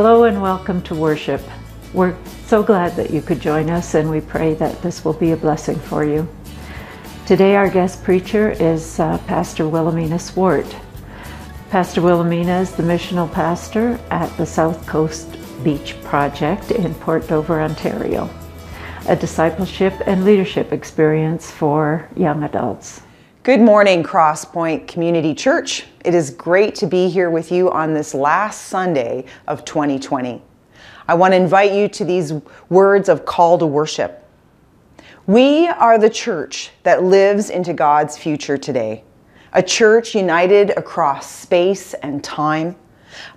Hello and welcome to worship. We're so glad that you could join us and we pray that this will be a blessing for you. Today our guest preacher is uh, Pastor Willemina Zwart. Pastor Wilhelmina is the missional pastor at the South Coast Beach Project in Port Dover, Ontario, a discipleship and leadership experience for young adults. Good morning, Crosspoint Community Church. It is great to be here with you on this last Sunday of 2020. I want to invite you to these words of call to worship. We are the church that lives into God's future today, a church united across space and time,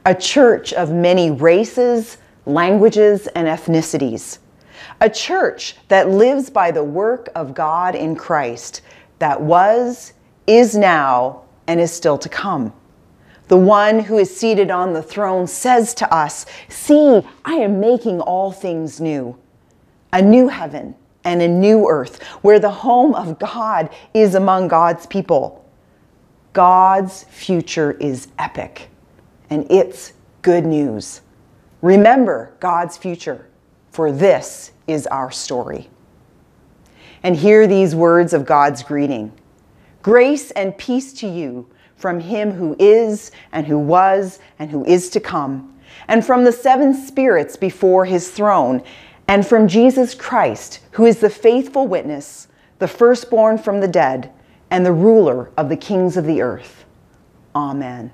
a church of many races, languages, and ethnicities, a church that lives by the work of God in Christ that was, is now, and is still to come. The one who is seated on the throne says to us, See, I am making all things new. A new heaven and a new earth where the home of God is among God's people. God's future is epic and it's good news. Remember God's future, for this is our story and hear these words of God's greeting Grace and peace to you from him who is, and who was, and who is to come, and from the seven spirits before his throne, and from Jesus Christ, who is the faithful witness, the firstborn from the dead, and the ruler of the kings of the earth. Amen.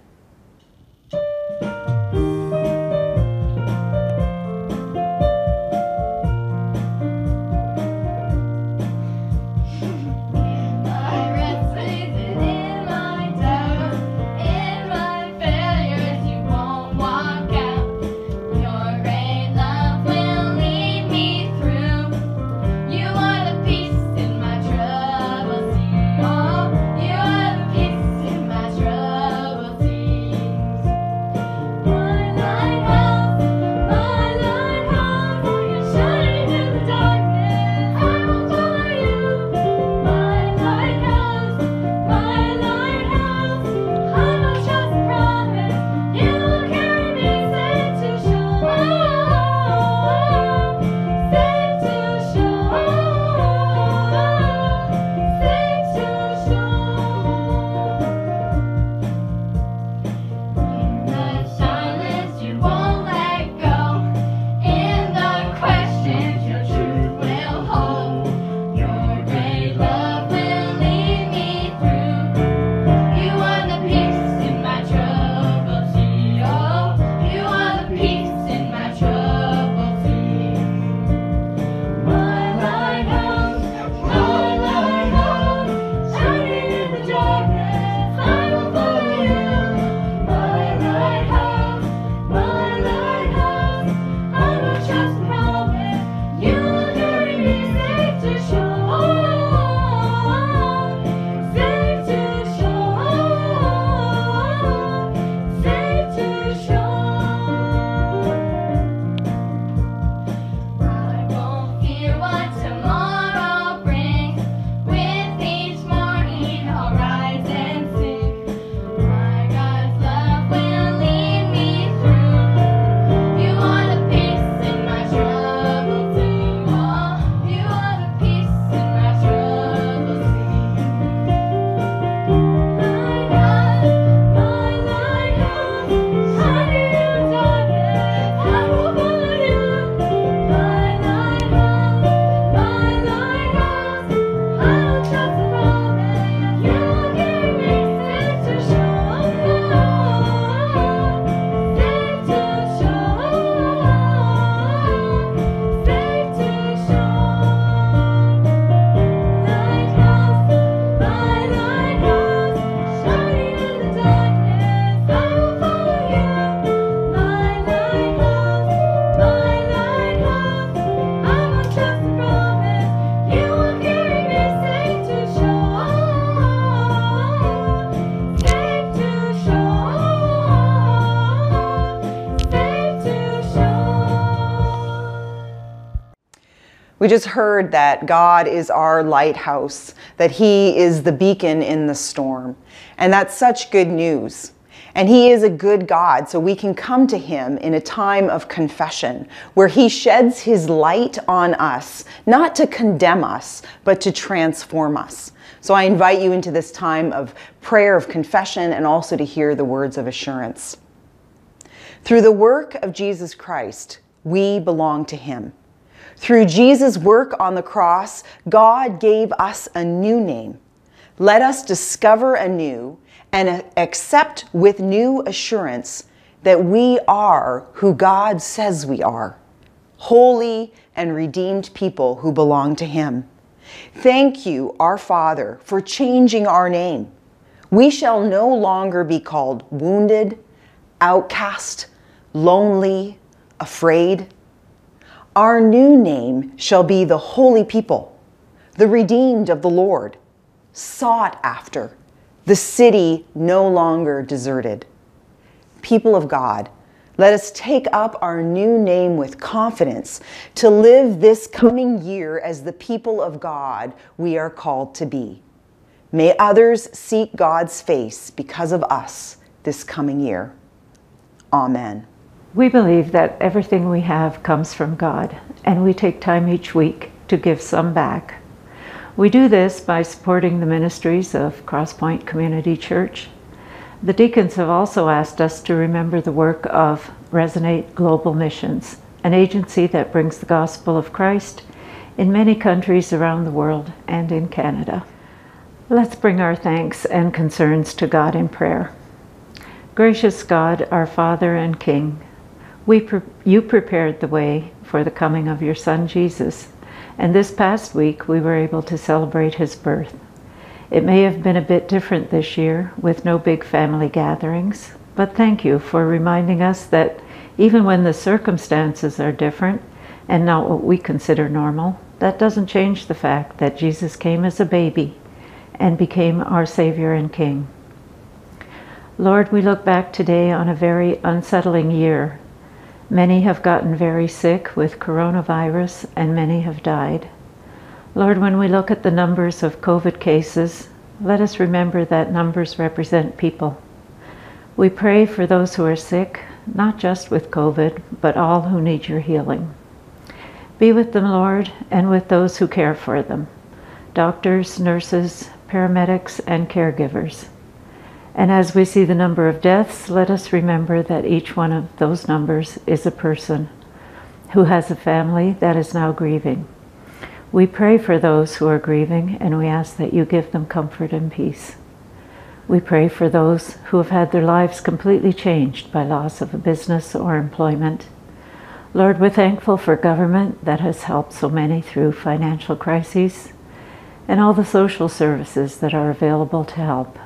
We just heard that God is our lighthouse, that He is the beacon in the storm. And that's such good news. And He is a good God, so we can come to Him in a time of confession where He sheds His light on us, not to condemn us, but to transform us. So I invite you into this time of prayer of confession and also to hear the words of assurance. Through the work of Jesus Christ, we belong to Him. Through Jesus' work on the cross, God gave us a new name. Let us discover anew and accept with new assurance that we are who God says we are holy and redeemed people who belong to Him. Thank you, our Father, for changing our name. We shall no longer be called wounded, outcast, lonely, afraid. Our new name shall be the holy people, the redeemed of the Lord, sought after the city no longer deserted. People of God, let us take up our new name with confidence to live this coming year as the people of God we are called to be. May others seek God's face because of us this coming year. Amen. We believe that everything we have comes from God, and we take time each week to give some back. We do this by supporting the ministries of Crosspoint Community Church. The deacons have also asked us to remember the work of Resonate Global Missions, an agency that brings the gospel of Christ in many countries around the world and in Canada. Let's bring our thanks and concerns to God in prayer. Gracious God, our Father and King, we pre- you prepared the way for the coming of your Son Jesus and this past week, we were able to celebrate his birth. It may have been a bit different this year with no big family gatherings, but thank you for reminding us that even when the circumstances are different and not what we consider normal, that doesn't change the fact that Jesus came as a baby and became our Savior and King. Lord, we look back today on a very unsettling year Many have gotten very sick with coronavirus and many have died. Lord, when we look at the numbers of COVID cases, let us remember that numbers represent people. We pray for those who are sick, not just with COVID, but all who need your healing. Be with them, Lord, and with those who care for them doctors, nurses, paramedics, and caregivers. And as we see the number of deaths, let us remember that each one of those numbers is a person who has a family that is now grieving. We pray for those who are grieving and we ask that you give them comfort and peace. We pray for those who have had their lives completely changed by loss of a business or employment. Lord, we're thankful for government that has helped so many through financial crises and all the social services that are available to help.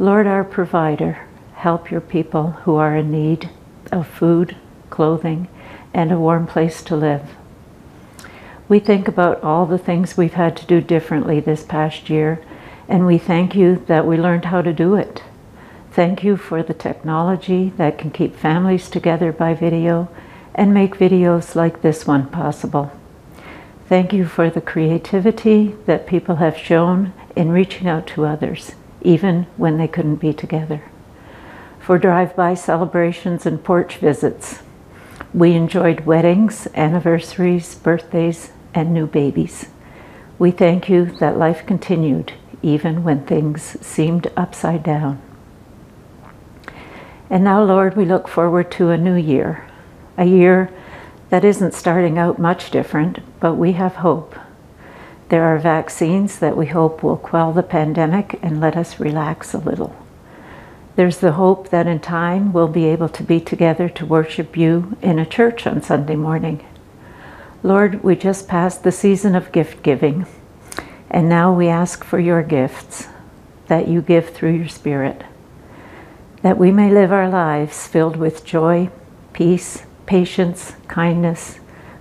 Lord, our provider, help your people who are in need of food, clothing, and a warm place to live. We think about all the things we've had to do differently this past year, and we thank you that we learned how to do it. Thank you for the technology that can keep families together by video and make videos like this one possible. Thank you for the creativity that people have shown in reaching out to others even when they couldn't be together. For drive by celebrations and porch visits, we enjoyed weddings, anniversaries, birthdays, and new babies. We thank you that life continued even when things seemed upside down. And now, Lord, we look forward to a new year, a year that isn't starting out much different, but we have hope there are vaccines that we hope will quell the pandemic and let us relax a little. There's the hope that in time we'll be able to be together to worship you in a church on Sunday morning. Lord, we just passed the season of gift giving, and now we ask for your gifts that you give through your Spirit, that we may live our lives filled with joy, peace, patience, kindness,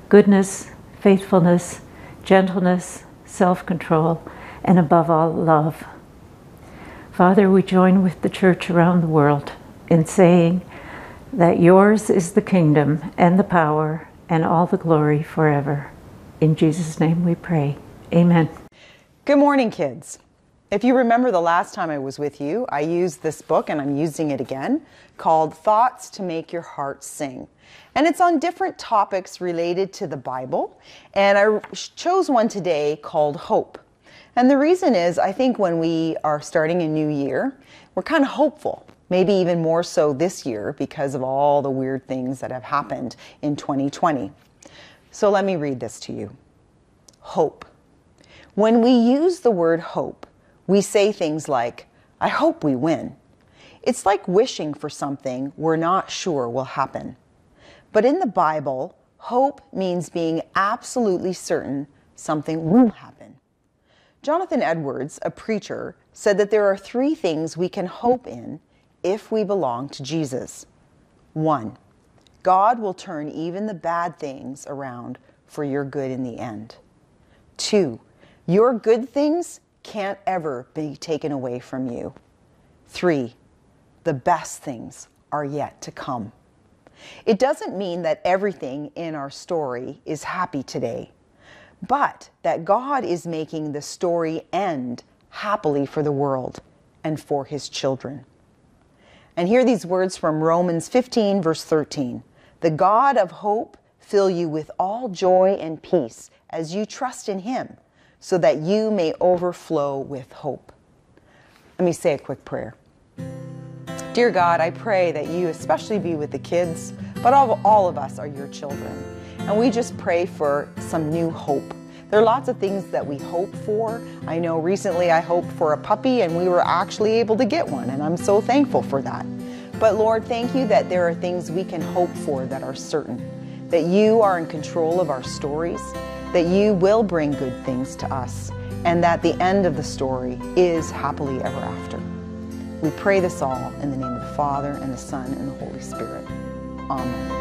goodness, faithfulness, gentleness, self control, and above all, love. Father, we join with the church around the world in saying that yours is the kingdom and the power and all the glory forever. In Jesus' name we pray. Amen. Good morning, kids. If you remember the last time I was with you, I used this book and I'm using it again called Thoughts to Make Your Heart Sing. And it's on different topics related to the Bible. And I chose one today called Hope. And the reason is, I think when we are starting a new year, we're kind of hopeful. Maybe even more so this year because of all the weird things that have happened in 2020. So let me read this to you. Hope. When we use the word hope, we say things like, I hope we win. It's like wishing for something we're not sure will happen. But in the Bible, hope means being absolutely certain something will happen. Jonathan Edwards, a preacher, said that there are three things we can hope in if we belong to Jesus. One, God will turn even the bad things around for your good in the end. Two, your good things can't ever be taken away from you. Three, the best things are yet to come. It doesn't mean that everything in our story is happy today, but that God is making the story end happily for the world and for his children. And hear these words from Romans 15, verse 13 The God of hope fill you with all joy and peace as you trust in him so that you may overflow with hope. Let me say a quick prayer. Dear God, I pray that you especially be with the kids, but all, all of us are your children. And we just pray for some new hope. There are lots of things that we hope for. I know recently I hoped for a puppy and we were actually able to get one, and I'm so thankful for that. But Lord, thank you that there are things we can hope for that are certain, that you are in control of our stories, that you will bring good things to us, and that the end of the story is happily ever after. We pray this all in the name of the Father, and the Son, and the Holy Spirit. Amen.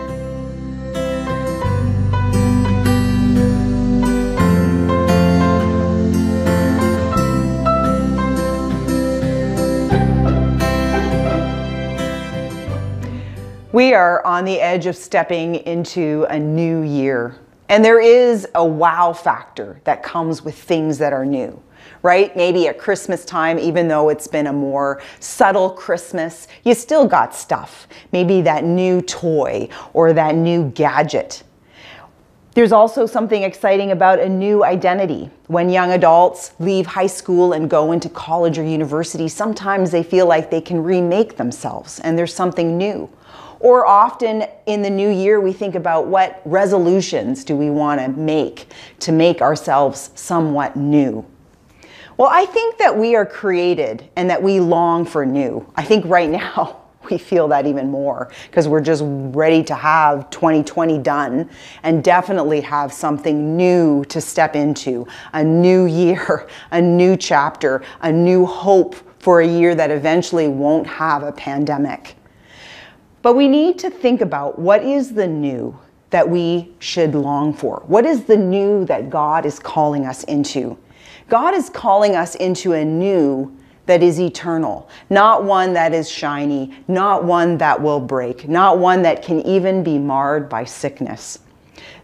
We are on the edge of stepping into a new year. And there is a wow factor that comes with things that are new, right? Maybe at Christmas time, even though it's been a more subtle Christmas, you still got stuff. Maybe that new toy or that new gadget. There's also something exciting about a new identity. When young adults leave high school and go into college or university, sometimes they feel like they can remake themselves and there's something new. Or often in the new year, we think about what resolutions do we want to make to make ourselves somewhat new. Well, I think that we are created and that we long for new. I think right now we feel that even more because we're just ready to have 2020 done and definitely have something new to step into a new year, a new chapter, a new hope for a year that eventually won't have a pandemic. But we need to think about what is the new that we should long for? What is the new that God is calling us into? God is calling us into a new that is eternal, not one that is shiny, not one that will break, not one that can even be marred by sickness.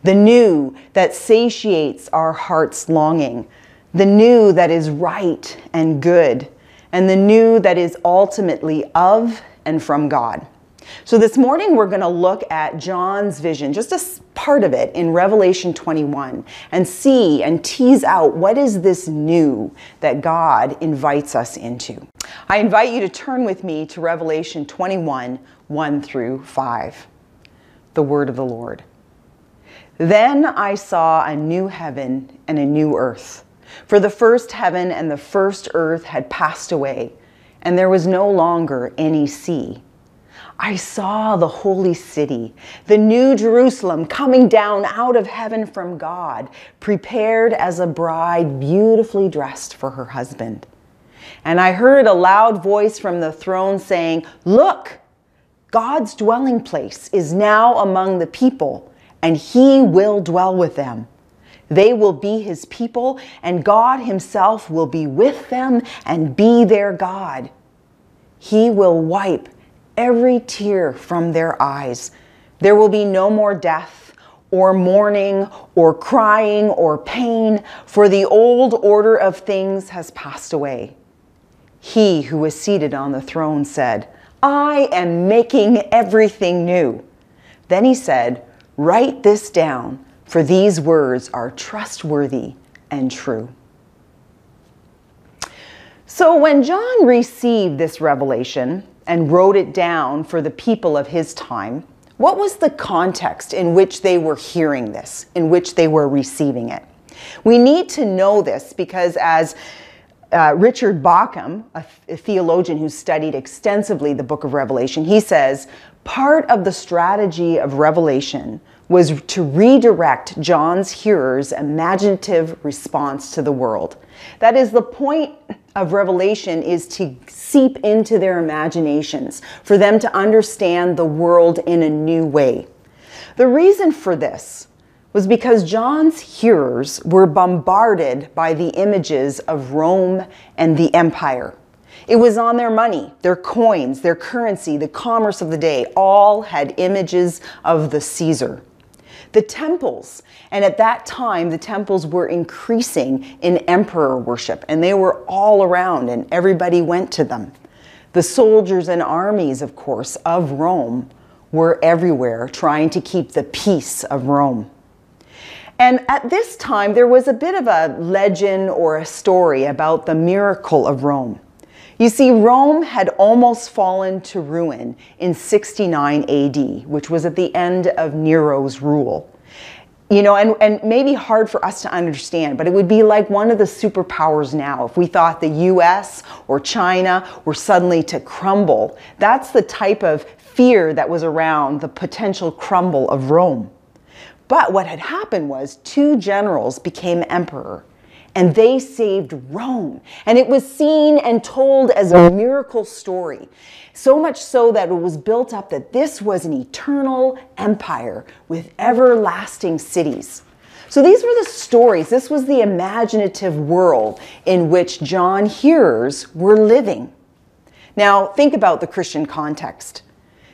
The new that satiates our heart's longing, the new that is right and good, and the new that is ultimately of and from God. So this morning we're going to look at John's vision, just a part of it in Revelation 21, and see and tease out what is this new that God invites us into. I invite you to turn with me to Revelation 21, 1 through 5. The word of the Lord. Then I saw a new heaven and a new earth. For the first heaven and the first earth had passed away, and there was no longer any sea. I saw the holy city, the new Jerusalem coming down out of heaven from God, prepared as a bride beautifully dressed for her husband. And I heard a loud voice from the throne saying, Look, God's dwelling place is now among the people, and he will dwell with them. They will be his people, and God himself will be with them and be their God. He will wipe every tear from their eyes. There will be no more death or mourning or crying or pain, for the old order of things has passed away. he who was seated on the throne said, I am making everything new. Then he said, Write this down, for these words are trustworthy and true. So when John received this revelation and wrote it down for the people of his time, what was the context in which they were hearing this, in which they were receiving it? We need to know this because, as uh, Richard Bauckham, a, a theologian who studied extensively the book of Revelation, he says part of the strategy of Revelation was to redirect John's hearers' imaginative response to the world. That is, the point of Revelation is to seep into their imaginations, for them to understand the world in a new way. The reason for this was because John's hearers were bombarded by the images of Rome and the empire. It was on their money, their coins, their currency, the commerce of the day, all had images of the Caesar. The temples, and at that time, the temples were increasing in emperor worship, and they were all around, and everybody went to them. The soldiers and armies, of course, of Rome were everywhere trying to keep the peace of Rome. And at this time, there was a bit of a legend or a story about the miracle of Rome. You see, Rome had almost fallen to ruin in 69 AD, which was at the end of Nero's rule. You know, and, and maybe hard for us to understand, but it would be like one of the superpowers now. If we thought the US or China were suddenly to crumble, that's the type of fear that was around the potential crumble of Rome. But what had happened was two generals became emperor and they saved Rome. And it was seen and told as a miracle story. So much so that it was built up that this was an eternal empire with everlasting cities. So these were the stories. This was the imaginative world in which John hearers were living. Now, think about the Christian context.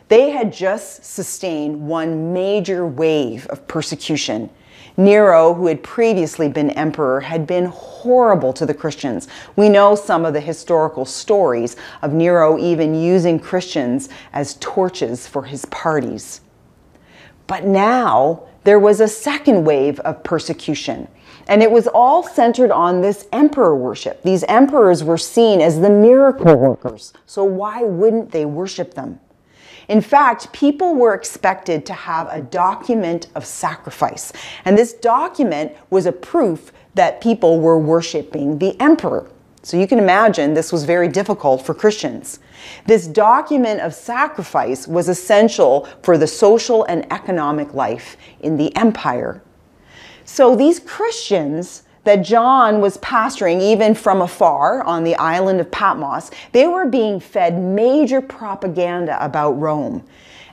They had just sustained one major wave of persecution. Nero, who had previously been emperor, had been horrible to the Christians. We know some of the historical stories of Nero even using Christians as torches for his parties. But now there was a second wave of persecution. And it was all centered on this emperor worship. These emperors were seen as the miracle workers. So why wouldn't they worship them? In fact, people were expected to have a document of sacrifice. And this document was a proof that people were worshiping the emperor. So you can imagine this was very difficult for Christians. This document of sacrifice was essential for the social and economic life in the empire. So these Christians that John was pastoring even from afar on the island of Patmos, they were being fed major propaganda about Rome.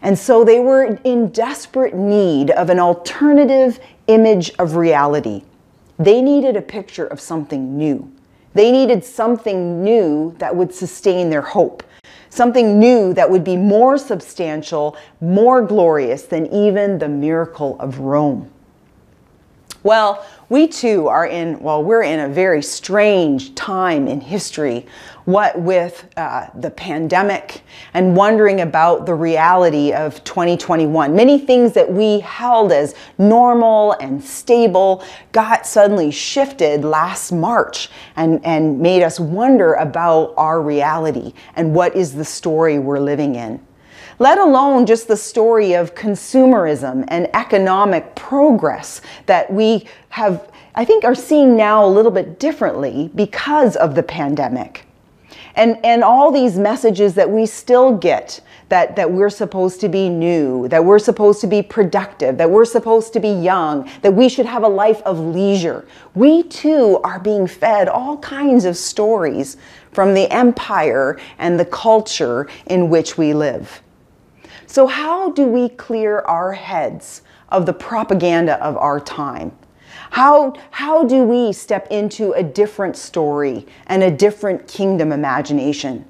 And so they were in desperate need of an alternative image of reality. They needed a picture of something new. They needed something new that would sustain their hope, something new that would be more substantial, more glorious than even the miracle of Rome. Well, we too are in, well, we're in a very strange time in history, what with uh, the pandemic and wondering about the reality of 2021. Many things that we held as normal and stable got suddenly shifted last March and, and made us wonder about our reality and what is the story we're living in let alone just the story of consumerism and economic progress that we have, I think, are seeing now a little bit differently because of the pandemic. And, and all these messages that we still get that, that we're supposed to be new, that we're supposed to be productive, that we're supposed to be young, that we should have a life of leisure. We too are being fed all kinds of stories from the empire and the culture in which we live. So, how do we clear our heads of the propaganda of our time? How, how do we step into a different story and a different kingdom imagination?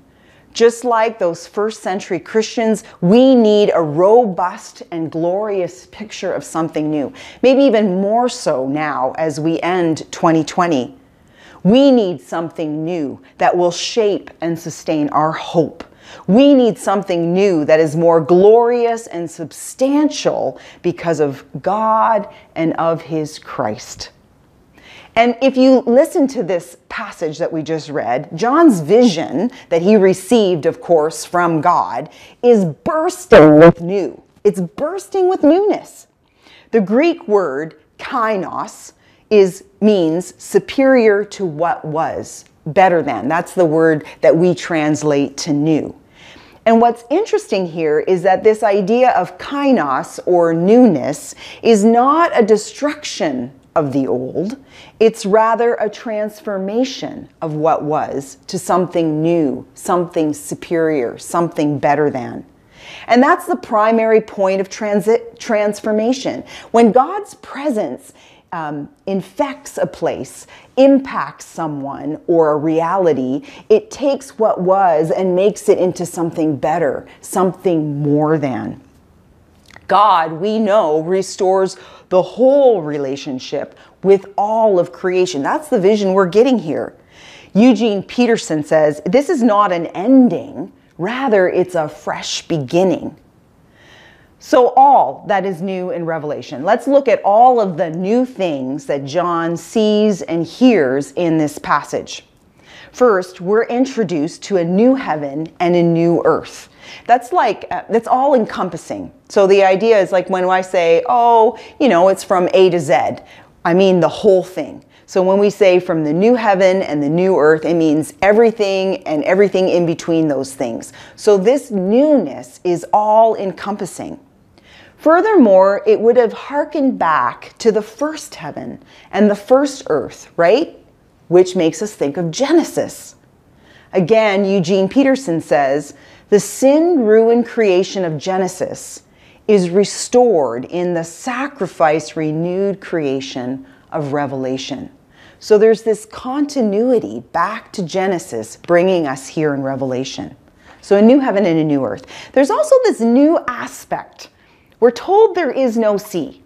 Just like those first century Christians, we need a robust and glorious picture of something new. Maybe even more so now as we end 2020. We need something new that will shape and sustain our hope. We need something new that is more glorious and substantial because of God and of His Christ. And if you listen to this passage that we just read, John's vision that he received, of course, from God is bursting with new. It's bursting with newness. The Greek word kainos is means superior to what was, better than. That's the word that we translate to new. And what's interesting here is that this idea of kainos or newness is not a destruction of the old. It's rather a transformation of what was to something new, something superior, something better than. And that's the primary point of transit transformation. When God's presence um, infects a place, impacts someone or a reality, it takes what was and makes it into something better, something more than. God, we know, restores the whole relationship with all of creation. That's the vision we're getting here. Eugene Peterson says this is not an ending, rather, it's a fresh beginning. So, all that is new in Revelation. Let's look at all of the new things that John sees and hears in this passage. First, we're introduced to a new heaven and a new earth. That's like, uh, that's all encompassing. So the idea is like when I say, oh, you know, it's from A to Z, I mean the whole thing. So when we say from the new heaven and the new earth, it means everything and everything in between those things. So this newness is all encompassing. Furthermore, it would have hearkened back to the first heaven and the first earth, right? which makes us think of Genesis. Again, Eugene Peterson says the sin ruined creation of Genesis is restored in the sacrifice renewed creation of Revelation. So there's this continuity back to Genesis bringing us here in Revelation. So a new heaven and a new earth. There's also this new aspect. We're told there is no sea.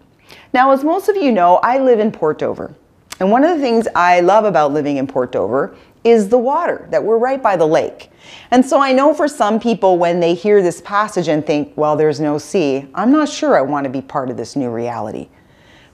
Now, as most of you know, I live in Port Dover. And one of the things I love about living in Port Dover is the water, that we're right by the lake. And so I know for some people, when they hear this passage and think, well, there's no sea, I'm not sure I want to be part of this new reality.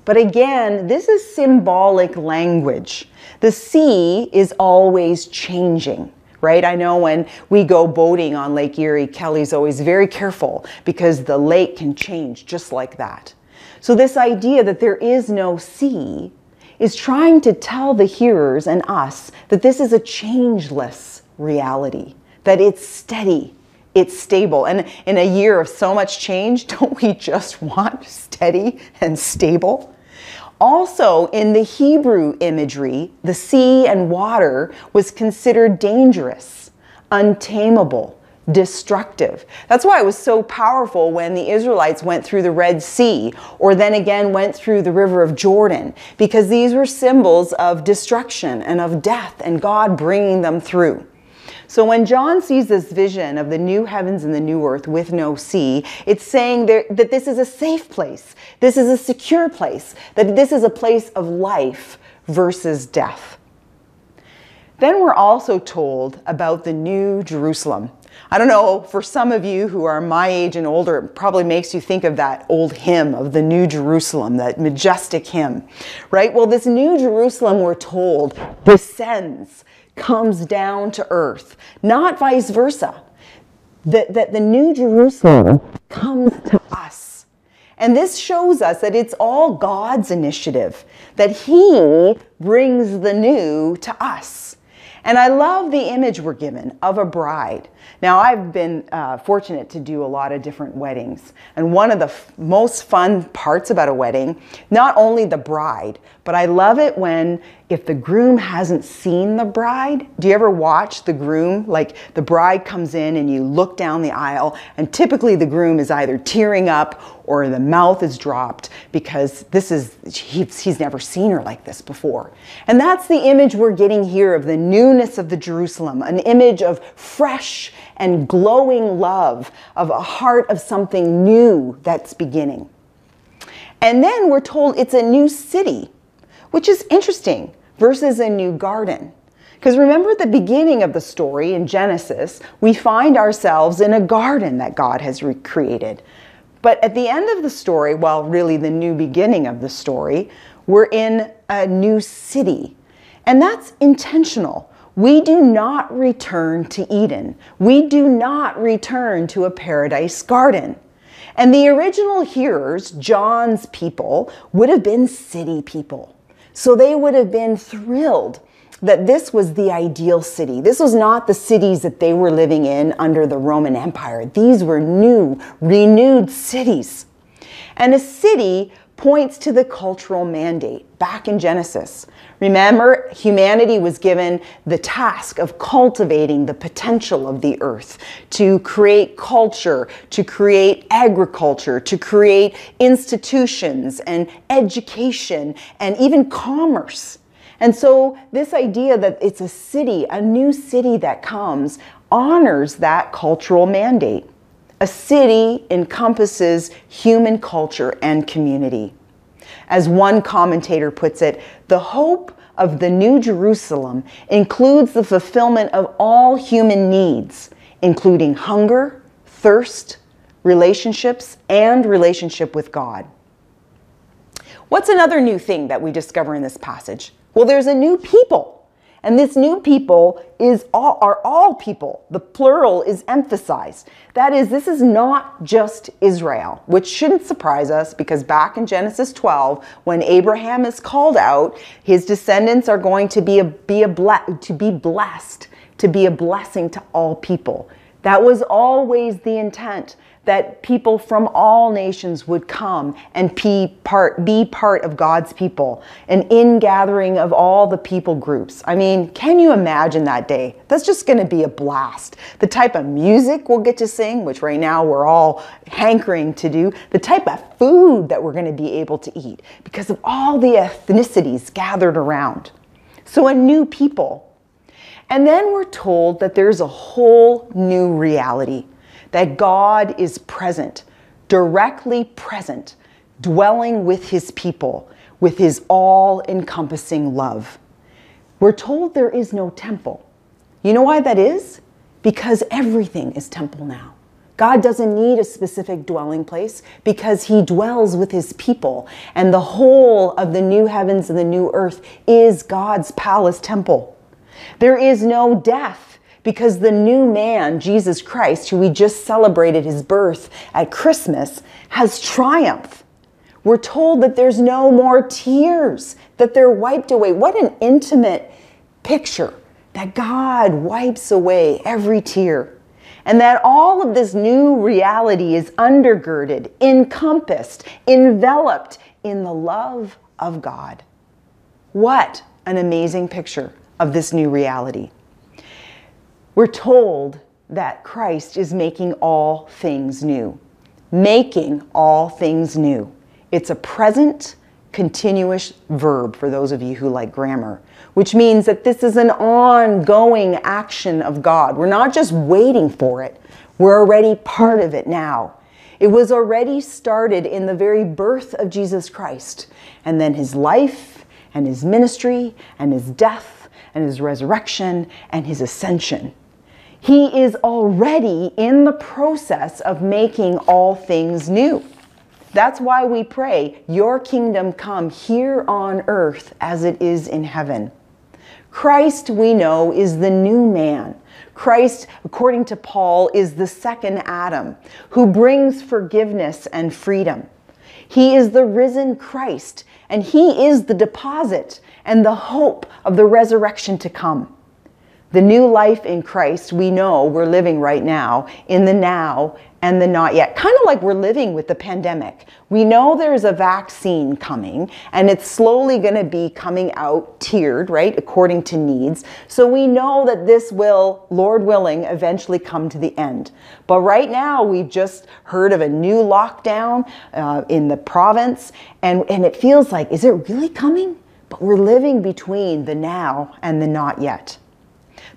But again, this is symbolic language. The sea is always changing right? I know when we go boating on Lake Erie, Kelly's always very careful because the lake can change just like that. So, this idea that there is no sea is trying to tell the hearers and us that this is a changeless reality, that it's steady, it's stable. And in a year of so much change, don't we just want steady and stable? Also, in the Hebrew imagery, the sea and water was considered dangerous, untamable, destructive. That's why it was so powerful when the Israelites went through the Red Sea or then again went through the river of Jordan because these were symbols of destruction and of death and God bringing them through. So when John sees this vision of the new heavens and the new earth with no sea, it's saying there, that this is a safe place, this is a secure place, that this is a place of life versus death. Then we're also told about the new Jerusalem. I don't know, for some of you who are my age and older, it probably makes you think of that old hymn of the New Jerusalem, that majestic hymn, right? Well, this New Jerusalem, we're told, descends, comes down to earth, not vice versa. That, that the New Jerusalem comes to us. And this shows us that it's all God's initiative, that He brings the new to us. And I love the image we're given of a bride now, I've been uh, fortunate to do a lot of different weddings. And one of the most fun parts about a wedding, not only the bride, but I love it when if the groom hasn't seen the bride, do you ever watch the groom? Like the bride comes in and you look down the aisle, and typically the groom is either tearing up or the mouth is dropped because this is, he's, he's never seen her like this before. And that's the image we're getting here of the newness of the Jerusalem, an image of fresh and glowing love, of a heart of something new that's beginning. And then we're told it's a new city, which is interesting. versus a new garden. Because remember at the beginning of the story in Genesis, we find ourselves in a garden that God has recreated. But at the end of the story, well, really the new beginning of the story, we're in a new city. And that's intentional. We do not return to Eden. We do not return to a paradise garden. And the original hearers, John's people, would have been city people. So they would have been thrilled that this was the ideal city. This was not the cities that they were living in under the Roman Empire. These were new, renewed cities. And a city points to the cultural mandate back in Genesis. Remember, humanity was given the task of cultivating the potential of the earth, to create culture, to create agriculture, to create institutions and education and even commerce. And so, this idea that it's a city, a new city that comes, honors that cultural mandate. A city encompasses human culture and community. As one commentator puts it, the hope of the New Jerusalem includes the fulfillment of all human needs, including hunger, thirst, relationships, and relationship with God. What's another new thing that we discover in this passage? Well, there's a new people. And this new people is all, are all people. The plural is emphasized. That is, this is not just Israel, which shouldn't surprise us because back in Genesis 12, when Abraham is called out, his descendants are going to be a, be a ble- to be blessed, to be a blessing to all people. That was always the intent that people from all nations would come and be part, be part of God's people, an ingathering of all the people groups. I mean, can you imagine that day? That's just going to be a blast. The type of music we'll get to sing, which right now we're all hankering to do, the type of food that we're going to be able to eat because of all the ethnicities gathered around. So, a new people. And then we're told that there's a whole new reality that God is present, directly present, dwelling with his people with his all encompassing love. We're told there is no temple. You know why that is? Because everything is temple now. God doesn't need a specific dwelling place because he dwells with his people. And the whole of the new heavens and the new earth is God's palace temple. There is no death because the new man, Jesus Christ, who we just celebrated his birth at Christmas, has triumphed. We're told that there's no more tears, that they're wiped away. What an intimate picture that God wipes away every tear. And that all of this new reality is undergirded, encompassed, enveloped in the love of God. What an amazing picture of this new reality. We're told that Christ is making all things new. Making all things new. It's a present continuous verb for those of you who like grammar, which means that this is an ongoing action of God. We're not just waiting for it, we're already part of it now. It was already started in the very birth of Jesus Christ, and then his life and his ministry and his death and his resurrection and his ascension. He is already in the process of making all things new. That's why we pray, Your kingdom come here on earth as it is in heaven. Christ, we know, is the new man. Christ, according to Paul, is the second Adam who brings forgiveness and freedom. He is the risen Christ, and He is the deposit and the hope of the resurrection to come. The new life in Christ we know we're living right now in the now and the not yet. Kind of like we're living with the pandemic. We know there's a vaccine coming and it's slowly going to be coming out tiered, right, according to needs. So we know that this will, Lord willing, eventually come to the end. But right now we've just heard of a new lockdown uh, in the province and, and it feels like, is it really coming? But we're living between the now and the not yet.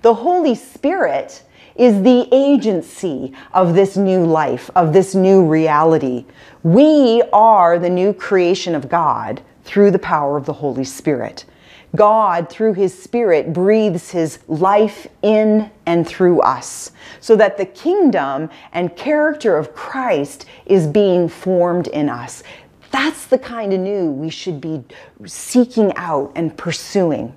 The Holy Spirit is the agency of this new life, of this new reality. We are the new creation of God through the power of the Holy Spirit. God, through His Spirit, breathes His life in and through us, so that the kingdom and character of Christ is being formed in us. That's the kind of new we should be seeking out and pursuing.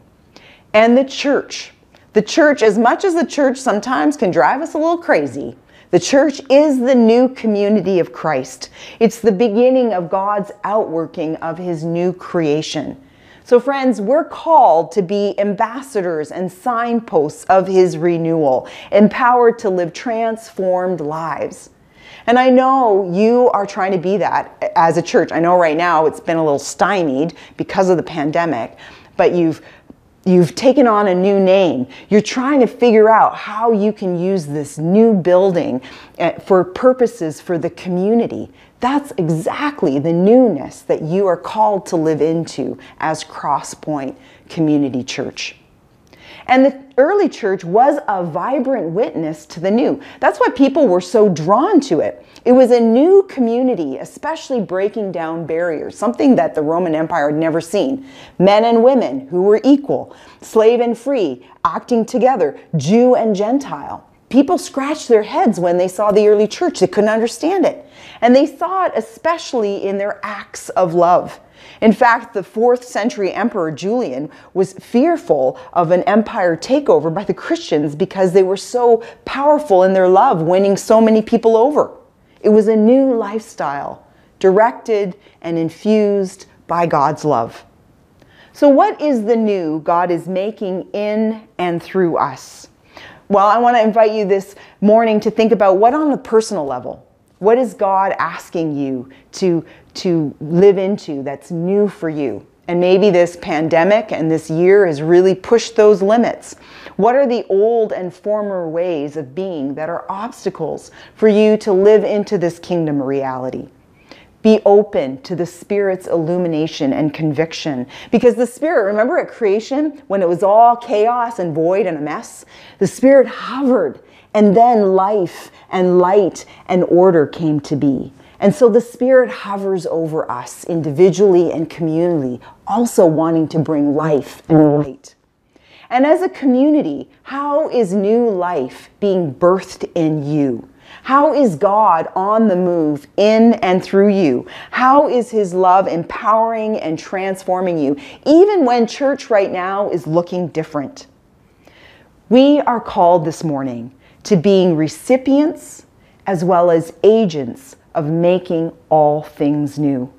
And the church. The church, as much as the church sometimes can drive us a little crazy, the church is the new community of Christ. It's the beginning of God's outworking of his new creation. So, friends, we're called to be ambassadors and signposts of his renewal, empowered to live transformed lives. And I know you are trying to be that as a church. I know right now it's been a little stymied because of the pandemic, but you've You've taken on a new name. You're trying to figure out how you can use this new building eh, for purposes for the community. That's exactly the newness that you are called to live into as Crosspoint Community Church. And the early church was a vibrant witness to the new. That's why people were so drawn to it. It was a new community, especially breaking down barriers, something that the Roman Empire had never seen. Men and women who were equal, slave and free, acting together, Jew and Gentile. People scratched their heads when they saw the early church. They couldn't understand it. And they saw it especially in their acts of love. In fact, the fourth century emperor Julian was fearful of an empire takeover by the Christians because they were so powerful in their love, winning so many people over. It was a new lifestyle, directed and infused by God's love. So, what is the new God is making in and through us? Well, I want to invite you this morning to think about what on the personal level, what is God asking you to, to live into that's new for you? And maybe this pandemic and this year has really pushed those limits. What are the old and former ways of being that are obstacles for you to live into this kingdom reality? Be open to the Spirit's illumination and conviction. Because the Spirit, remember at creation, when it was all chaos and void and a mess? The Spirit hovered, and then life and light and order came to be. And so the Spirit hovers over us individually and communally, also wanting to bring life and light. And as a community, how is new life being birthed in you? How is God on the move in and through you? How is His love empowering and transforming you, even when church right now is looking different? We are called this morning to being recipients as well as agents of making all things new.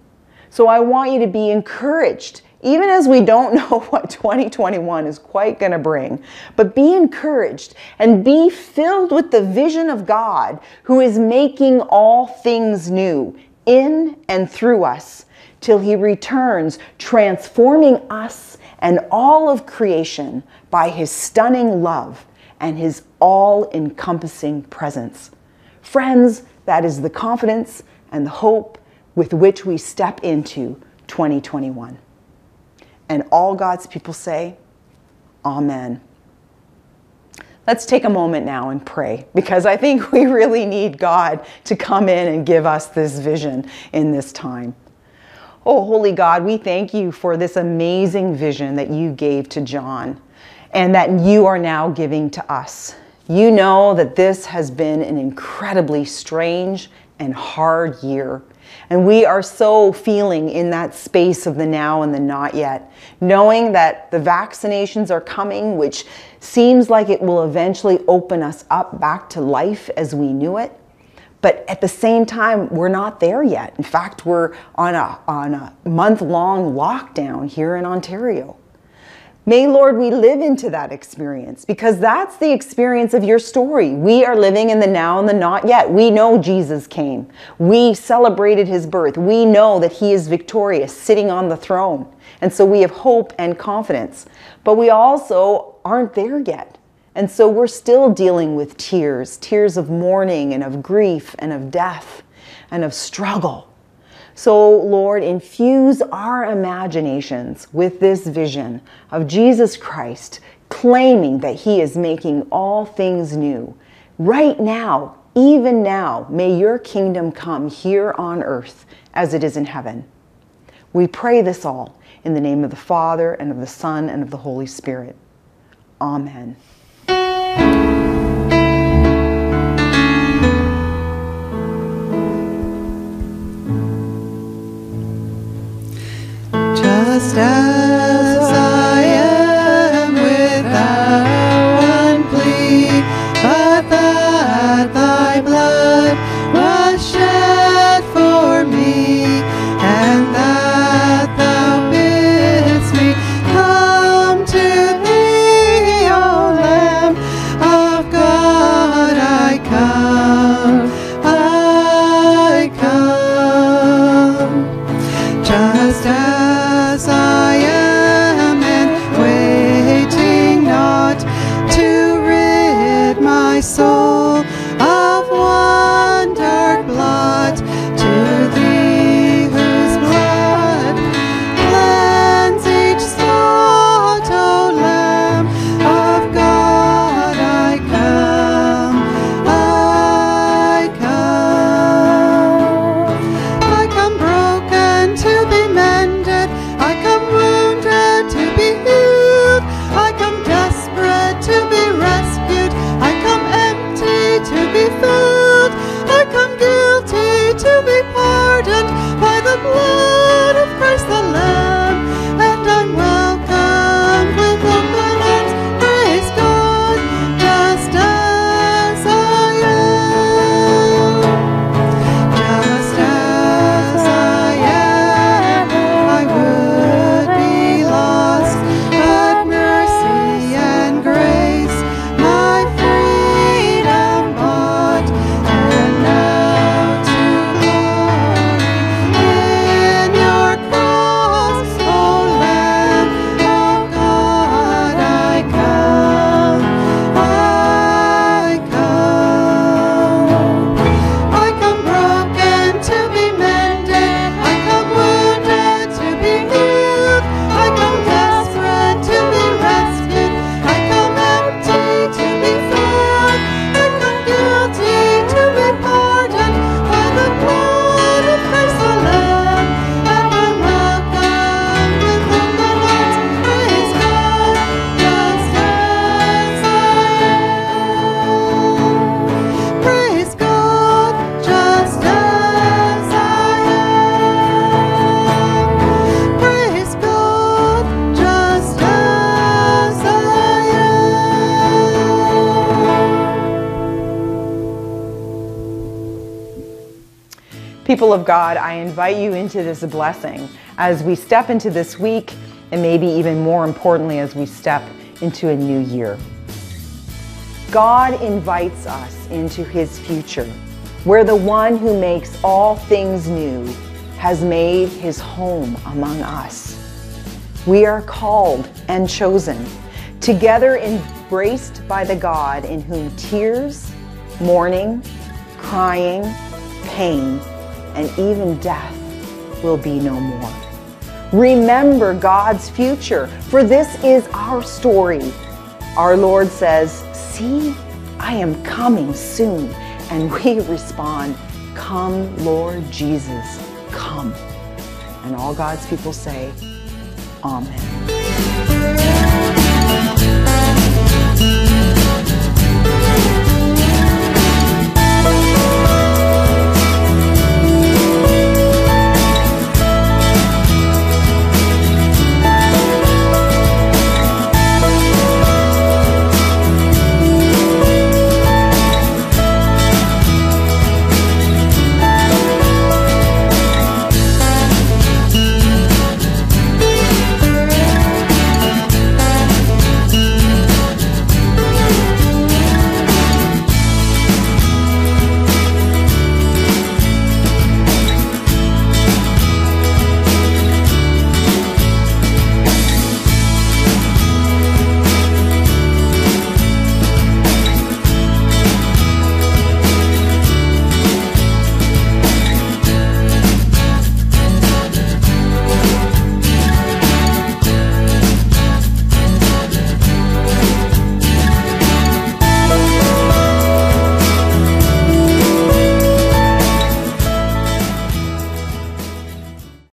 So I want you to be encouraged, even as we don't know what 2021 is quite going to bring, but be encouraged and be filled with the vision of God who is making all things new in and through us till he returns, transforming us and all of creation by his stunning love and his all encompassing presence. Friends, that is the confidence and the hope with which we step into 2021. And all God's people say, Amen. Let's take a moment now and pray because I think we really need God to come in and give us this vision in this time. Oh, Holy God, we thank you for this amazing vision that you gave to John and that you are now giving to us. You know that this has been an incredibly strange and hard year. And we are so feeling in that space of the now and the not yet, knowing that the vaccinations are coming, which seems like it will eventually open us up back to life as we knew it. But at the same time, we're not there yet. In fact, we're on a, on a month long lockdown here in Ontario. May, Lord, we live into that experience because that's the experience of your story. We are living in the now and the not yet. We know Jesus came. We celebrated his birth. We know that he is victorious, sitting on the throne. And so we have hope and confidence. But we also aren't there yet. And so we're still dealing with tears tears of mourning and of grief and of death and of struggle. So, Lord, infuse our imaginations with this vision of Jesus Christ claiming that he is making all things new. Right now, even now, may your kingdom come here on earth as it is in heaven. We pray this all in the name of the Father, and of the Son, and of the Holy Spirit. Amen. just people of God, I invite you into this blessing as we step into this week, and maybe even more importantly, as we step into a new year. God invites us into his future, where the one who makes all things new has made his home among us. We are called and chosen, together embraced by the God in whom tears, mourning, crying, pain, and even death will be no more. Remember God's future, for this is our story. Our Lord says, See, I am coming soon. And we respond, Come, Lord Jesus, come. And all God's people say, Amen.